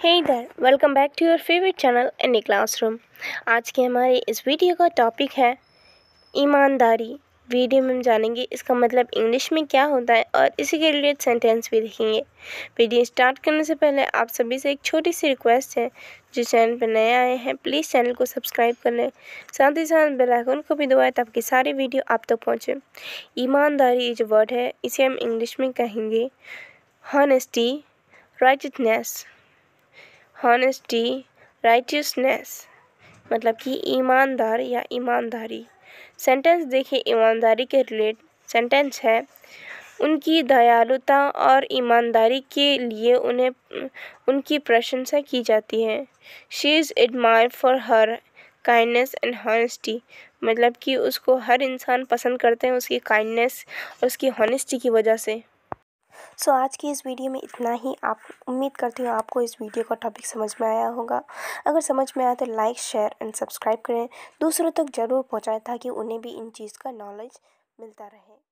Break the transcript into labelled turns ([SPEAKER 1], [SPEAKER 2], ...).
[SPEAKER 1] Hey there welcome back to your favourite channel in classroom आज के हमारे इस वीडियो का टॉपिक है ईमानदारी। वीडियो में हम जानेंगे इसका मतलब इंग्लिश में क्या होता है और इसी के रिलेटेड सेंटेंस भी देखेंगे वीडियो स्टार्ट करने से पहले आप सभी से एक छोटी सी रिक्वेस्ट है। जो चैनल पर नए आए हैं प्लीज़ चैनल को सब्सक्राइब कर लें। साथ ही साथ बेल आइकन को भी दबाएँ ताकि सारी वीडियो आप तक पहुँचे। ईमानदारी जो वर्ड है, इसे हम इंग्लिश में कहेंगे हॉनेस्टी राइटनेस हॉनेस्टी राइटियसनेस मतलब कि ईमानदार या ईमानदारी। सेंटेंस देखिए, ईमानदारी के रिलेट सेंटेंस है। उनकी दयालुता और ईमानदारी के लिए उन्हें, उनकी प्रशंसा की जाती है। She is admire for her kindness and honesty मतलब कि उसको हर इंसान पसंद करते हैं उसकी काइंडनेस और उसकी हॉनेस्टी की वजह से। सो आज की इस वीडियो में इतना ही। आप, उम्मीद करती हूँ आपको इस वीडियो का टॉपिक समझ में आया होगा। अगर समझ में आया तो लाइक शेयर एंड सब्सक्राइब करें। दूसरों तक ज़रूर पहुँचाएँ ताकि उन्हें भी इन चीज़ का नॉलेज मिलता रहे।